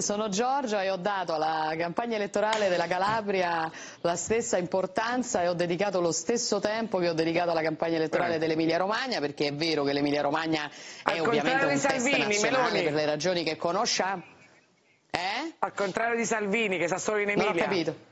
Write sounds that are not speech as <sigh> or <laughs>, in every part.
sono Giorgia e ho dato alla campagna elettorale della Calabria la stessa importanza e ho dedicato lo stesso tempo che ho dedicato alla campagna elettorale dell'Emilia Romagna perché è vero che l'Emilia Romagna è Al ovviamente un Salvini, test nazionale Meloni. per le ragioni che conosciamo. Eh? Al contrario di Salvini che sta solo in Emilia. Non ho capito.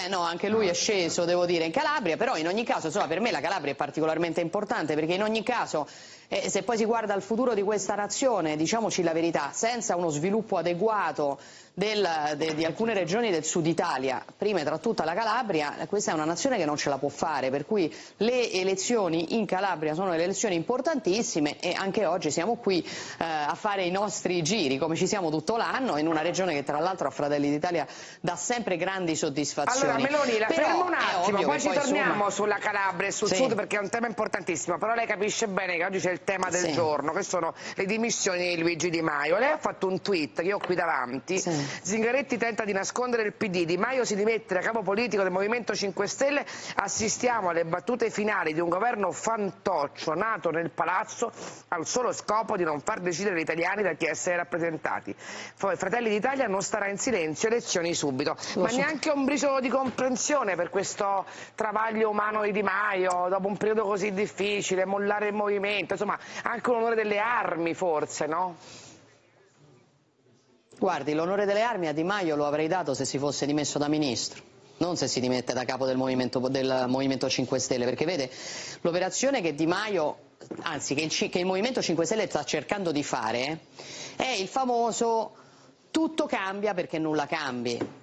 Beh no, anche lui è sceso, devo dire, in Calabria, però in ogni caso, insomma, per me la Calabria è particolarmente importante perché in ogni caso, eh, se poi si guarda al futuro di questa nazione, diciamoci la verità, senza uno sviluppo adeguato del- de- di alcune regioni del sud Italia, prima tra tutta la Calabria, questa è una nazione che non ce la può fare, per cui le elezioni in Calabria sono delle elezioni importantissime e anche oggi siamo qui eh, a fare i nostri giri, come ci siamo tutto l'anno, in una regione che tra l'altro a Fratelli d'Italia dà sempre grandi soddisfazioni. Allora Meloni, la Però fermo un attimo, poi ci torniamo insomma, sulla Calabria e sul Sì. sud perché è un tema importantissimo, però lei capisce bene che oggi c'è il tema del Sì. giorno, che sono le dimissioni di Luigi Di Maio. Lei ha fatto un tweet che io ho qui davanti, Sì. Zingaretti tenta di nascondere il PD, Di Maio si dimette da capo politico del Movimento 5 Stelle, assistiamo alle battute finali di un governo fantoccio nato nel palazzo al solo scopo di non far decidere gli italiani da chi essere rappresentati. Poi Fratelli d'Italia non starà in silenzio, elezioni subito, Lo ma so. neanche un briciolo di comprensione per questo travaglio umano di Di Maio, dopo un periodo così difficile, mollare il movimento, insomma anche l'onore delle armi forse, no? Guardi, l'onore delle armi a Di Maio lo avrei dato se si fosse dimesso da ministro. Non se si dimette da capo del Movimento, del Movimento 5 Stelle, perché vede, l'operazione che Di Maio, anzi che il, che il Movimento 5 Stelle sta cercando di fare, è il famoso tutto cambia perché nulla cambi.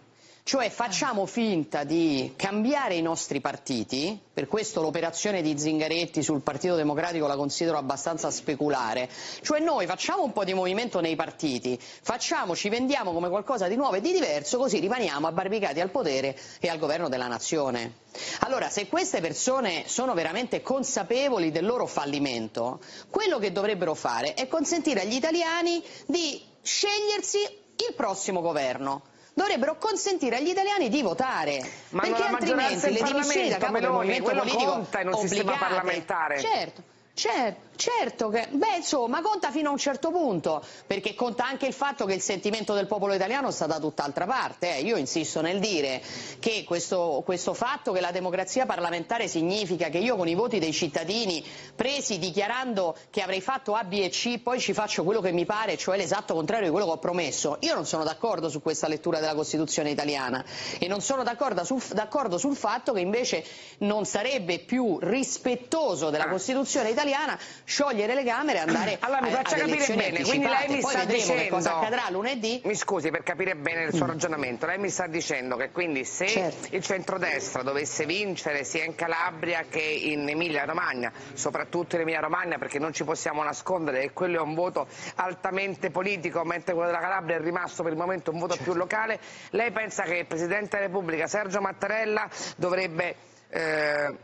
Cioè facciamo finta di cambiare i nostri partiti, per questo l'operazione di Zingaretti sul Partito Democratico la considero abbastanza speculare, cioè noi facciamo un po' di movimento nei partiti, facciamo, ci vendiamo come qualcosa di nuovo e di diverso, così rimaniamo abbarbicati al potere e al governo della nazione. Allora, se queste persone sono veramente consapevoli del loro fallimento, quello che dovrebbero fare è consentire agli italiani di scegliersi il prossimo governo. Dovrebbero consentire agli italiani di votare, Ma perché altrimenti le dimissioni da capo del Meloni, movimento quello politico conta in un sistema obbligate. parlamentare. Certo. Certo, certo che, beh insomma conta fino a un certo punto, perché conta anche il fatto che il sentimento del popolo italiano sta da tutt'altra parte. eh. Io insisto nel dire che questo, questo fatto che la democrazia parlamentare significa che io con i voti dei cittadini presi dichiarando che avrei fatto A, B e C, poi ci faccio quello che mi pare, cioè l'esatto contrario di quello che ho promesso. Io non sono d'accordo su questa lettura della Costituzione italiana e non sono d'accordo sul, d'accordo sul fatto che invece non sarebbe più rispettoso della. Costituzione italiana sciogliere le Camere e andare <clears throat> Allora mi faccia capire bene, quindi lei mi Poi sta dicendo che cosa accadrà lunedì. Mi scusi per capire bene il suo ragionamento, lei mi sta dicendo che quindi se Certo. il centrodestra dovesse vincere sia in Calabria che in Emilia Romagna, soprattutto in Emilia Romagna perché non ci possiamo nascondere che quello è un voto altamente politico, mentre quello della Calabria è rimasto per il momento un voto Certo. più locale, lei pensa che il Presidente della Repubblica Sergio Mattarella dovrebbe eh,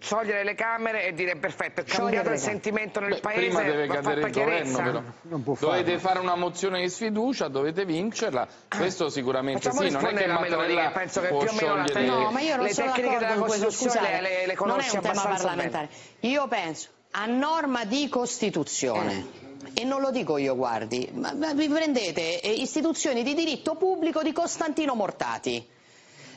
sciogliere le Camere e dire perfetto, è cambiato il sentimento nel Beh, Paese, prima deve cadere il governo però. Non può Dovete fare una mozione di sfiducia, dovete vincerla. Questo sicuramente Facciamo sì, non è che Mattarella penso che più o meno la sciogliere... No, ma io non Le sono tecniche d'accordo della con questo, Costituzione scusate, le- le non è un tema parlamentare. Io penso a norma di Costituzione. E non lo dico io, guardi, ma, ma vi prendete eh, istituzioni di diritto pubblico di Costantino Mortati,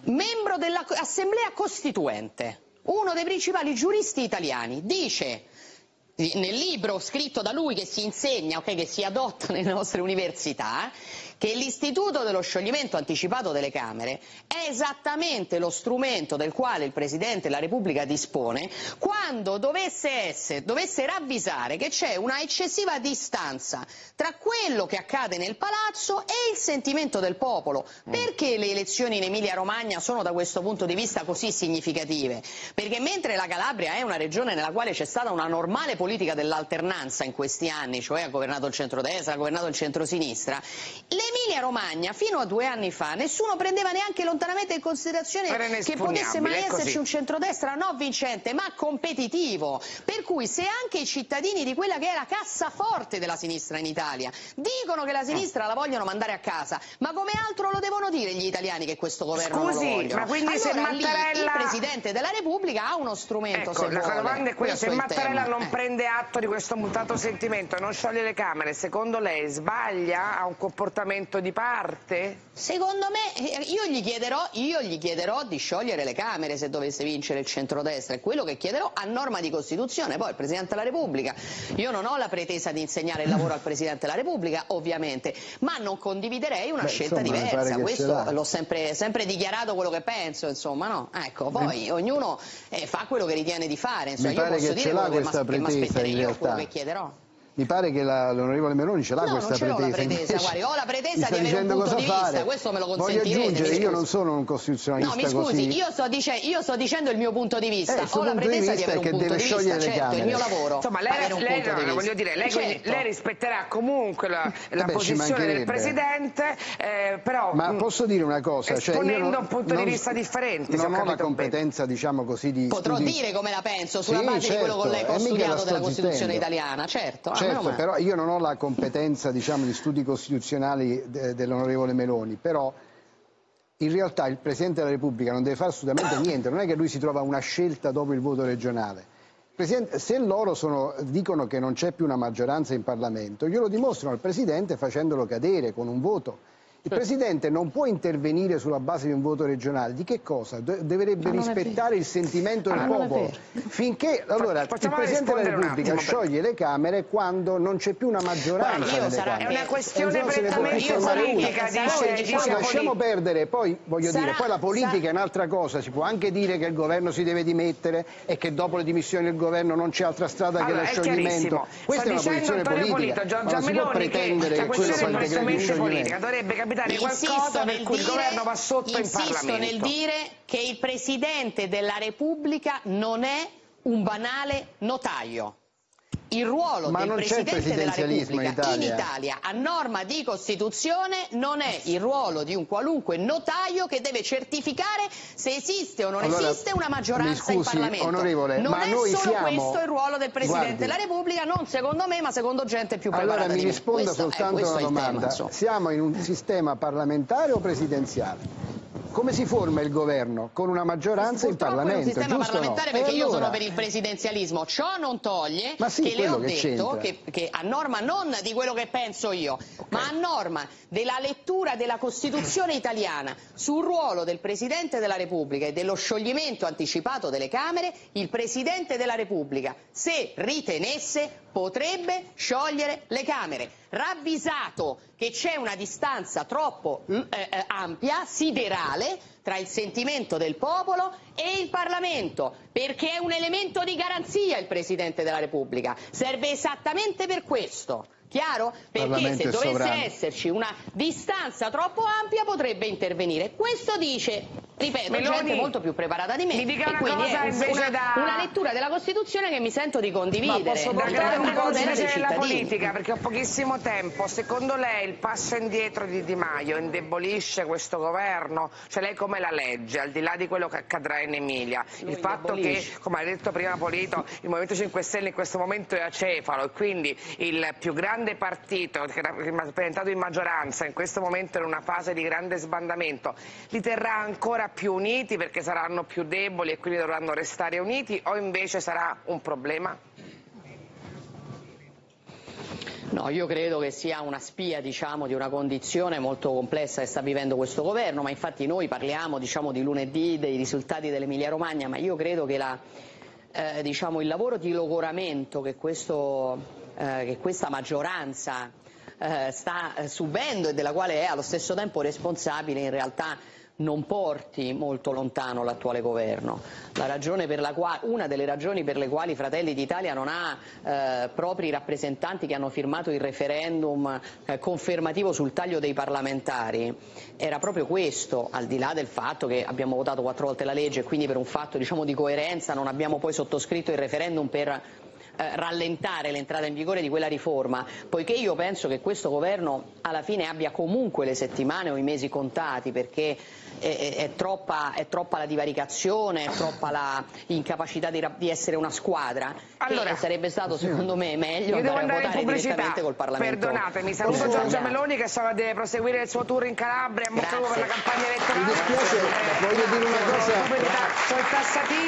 membro dell'Assemblea Costituente, uno dei principali giuristi italiani, dice nel libro scritto da lui che si insegna, ok, che si adotta <laughs> nelle nostre università, che l'istituto dello scioglimento anticipato delle Camere è esattamente lo strumento del quale il Presidente della Repubblica dispone quando dovesse, essere, dovesse ravvisare che c'è una eccessiva distanza tra quello che accade nel palazzo e il sentimento del popolo. Perché le elezioni in Emilia-Romagna sono da questo punto di vista così significative? Perché mentre la Calabria è una regione nella quale c'è stata una normale politica dell'alternanza in questi anni, cioè ha governato il centrodestra, ha governato il centrosinistra, l'Emilia Romagna fino a due anni fa nessuno prendeva neanche lontanamente in considerazione Era che potesse mai esserci un centrodestra non vincente ma competitivo. Per cui se anche i cittadini di quella che è la cassaforte della sinistra in Italia dicono che la sinistra la vogliono mandare a casa, ma come altro lo devono dire gli italiani che questo governo non Scusi, lo vogliono? ma quindi se allora lì Mattarella- il Presidente della Repubblica ha uno strumento Ecco, se la vuole. domanda è questa, Questo se Mattarella non Eh. prende prende atto di questo mutato sentimento e non scioglie le Camere, secondo lei sbaglia? Ha un comportamento di parte? Secondo me, eh, io gli, chiederò, io gli chiederò di sciogliere le Camere se dovesse vincere il centrodestra, è quello che chiederò a norma di Costituzione, poi il Presidente della Repubblica, io non ho la pretesa di insegnare il lavoro al Presidente della Repubblica, ovviamente, ma non condividerei una Beh, scelta insomma, diversa, questo l'ho sempre, sempre, dichiarato quello che penso, insomma, no? Ecco, poi ognuno eh, fa quello che ritiene di fare, insomma, io posso dire quello che mi aspetterei io, che chiederò. Mi pare che l'onorevole Meloni ce l'ha no, questa non pretesa. la pretesa, guardi, ho la pretesa di avere un punto di fare. vista, questo me lo consentirete. Voglio aggiungere, io non sono un costituzionalista No, mi scusi, così. Io, sto dice, io sto, dicendo il mio punto di vista, eh, ho la pretesa di, di avere un punto di vista, certo, il mio lavoro. Insomma, lei, lei, no, dire, lei, certo. lei rispetterà comunque la, la Beh, posizione del Presidente, eh, però Ma posso dire una cosa? Esponendo cioè, un punto non, di vista differente. Non ho la competenza, diciamo così, di Potrò dire come la penso, sulla base certo, di quello che lei ho studiato della Costituzione italiana, certo. Certo, però io non ho la competenza diciamo, di studi costituzionali de dell'onorevole Meloni, però in realtà il Presidente della Repubblica non deve fare assolutamente niente, non è che lui si trova una scelta dopo il voto regionale. Se loro sono, dicono che non c'è più una maggioranza in Parlamento, glielo dimostrano al Presidente facendolo cadere con un voto. Il Presidente non può intervenire sulla base di un voto regionale. Di che cosa? Dovrebbe rispettare il sentimento del popolo. Finché allora, il Presidente della Repubblica scioglie le Camere quando non c'è più una maggioranza sarà. È una questione prettamente politica, dice, dice poi lasciamo perdere, poi voglio sarà, dire, poi la politica sarà. è un'altra cosa, si può anche dire che il governo si deve dimettere e che dopo le dimissioni del governo non c'è altra strada allora, che lo scioglimento. Questa è una posizione politica, ma non si può pretendere che quello fa il decreto di scioglimento. Dovrebbe capitare qualcosa per cui il governo va sotto in Parlamento. Insisto nel dire che il Presidente della Repubblica non è un banale notaio. Il ruolo Ma del Presidente della Repubblica in Italia. in Italia, a norma di Costituzione, non è il ruolo di un qualunque notaio che deve certificare se esiste o non allora, esiste una maggioranza scusi, in Parlamento. Onorevole, non ma è noi solo siamo... questo il ruolo del Presidente Guardi, della Repubblica, non secondo me, ma secondo gente più preparata Allora mi risponda soltanto eh, una domanda. Tema, siamo in un sistema parlamentare o presidenziale? Come si forma il governo? Con una maggioranza in Parlamento, è un sistema parlamentare no? perché e io allora... sono per il presidenzialismo. Ciò non toglie sì, che le ho che detto che, che, a norma non di quello che penso io, okay. ma a norma della lettura della Costituzione italiana sul ruolo del Presidente della Repubblica e dello scioglimento anticipato delle Camere, il Presidente della Repubblica, se ritenesse, potrebbe sciogliere le Camere. Ravvisato che c'è una distanza troppo eh, ampia, siderale, tra il sentimento del popolo e il Parlamento, perché è un elemento di garanzia il Presidente della Repubblica. Serve esattamente per questo. Chiaro? Perché se dovesse sovrano. esserci una distanza troppo ampia potrebbe intervenire. Questo dice, ripeto, Meloni, gente molto più preparata di me. Mi dica una quindi cosa è invece una, da... una lettura della Costituzione che mi sento di condividere. Ma posso portare una cosa invece della politica, perché ho pochissimo tempo. Secondo lei il passo indietro di Di Maio indebolisce questo governo? Cioè lei come la legge, al di là di quello che accadrà in Emilia? Lui il fatto che, come ha detto prima Polito, il Movimento 5 Stelle in questo momento è acefalo e quindi il più grande partito che era rappresentato in maggioranza in questo momento in una fase di grande sbandamento, li terrà ancora più uniti perché saranno più deboli e quindi dovranno restare uniti o invece sarà un problema? No, io credo che sia una spia diciamo, di una condizione molto complessa che sta vivendo questo governo, ma infatti noi parliamo diciamo, di lunedì dei risultati dell'Emilia Romagna, ma io credo che la, eh, diciamo, il lavoro di logoramento che, questo, eh, che questa maggioranza eh, sta subendo e della quale è allo stesso tempo responsabile in realtà non porti molto lontano l'attuale governo. Quale, una delle ragioni per le quali Fratelli d'Italia non ha eh, propri rappresentanti che hanno firmato il referendum eh, confermativo sul taglio dei parlamentari era proprio questo, al di là del fatto che abbiamo votato quattro volte la legge e quindi per un fatto diciamo, di coerenza non abbiamo poi sottoscritto il referendum per eh, rallentare l'entrata in vigore di quella riforma, poiché io penso che questo governo alla fine abbia comunque le settimane o i mesi contati perché è, è, troppa, è troppa, la divaricazione, è troppa l'incapacità di, di, essere una squadra, allora, sarebbe stato secondo me meglio andare a votare direttamente col Parlamento. Perdonatemi, saluto Giorgia Meloni che so deve proseguire il suo tour in Calabria, bocca per la campagna elettorale. Mi dispiace, voglio dire una cosa. Sul tassativo.